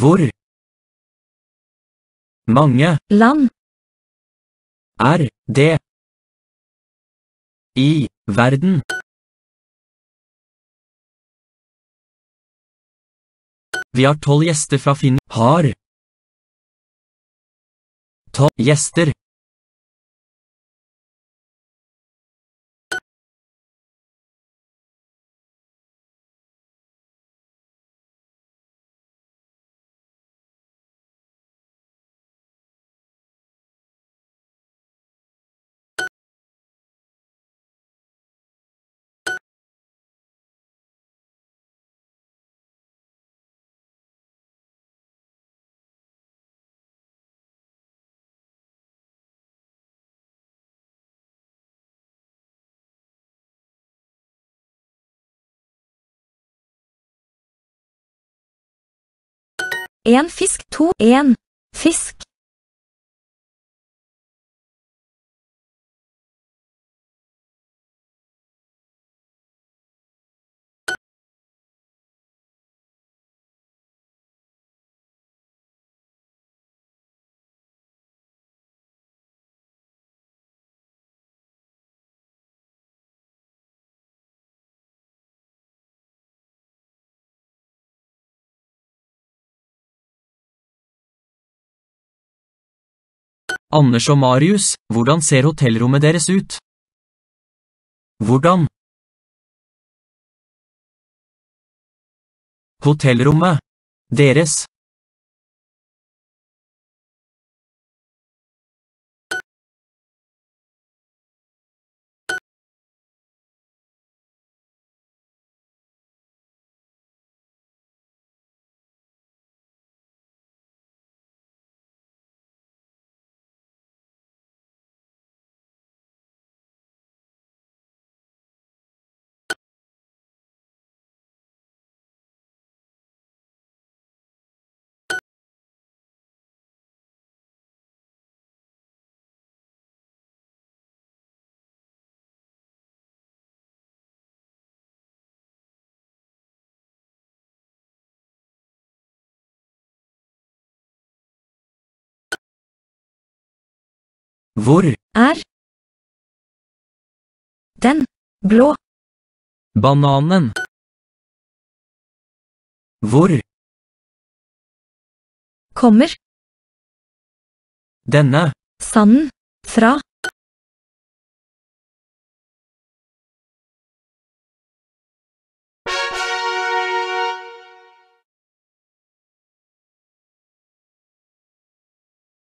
Hvor mange land, er det i verden? Vi har tolv gjester fra Finn... Har tolv gjester. En fisk, to, en fisk, Anders og Marius, hvordan ser hotellrommet deres ut? Hvordan? Hotellrommet. Deres. Hvor? er den blå, Bananen. Hvor? kommer Denne. sanden fra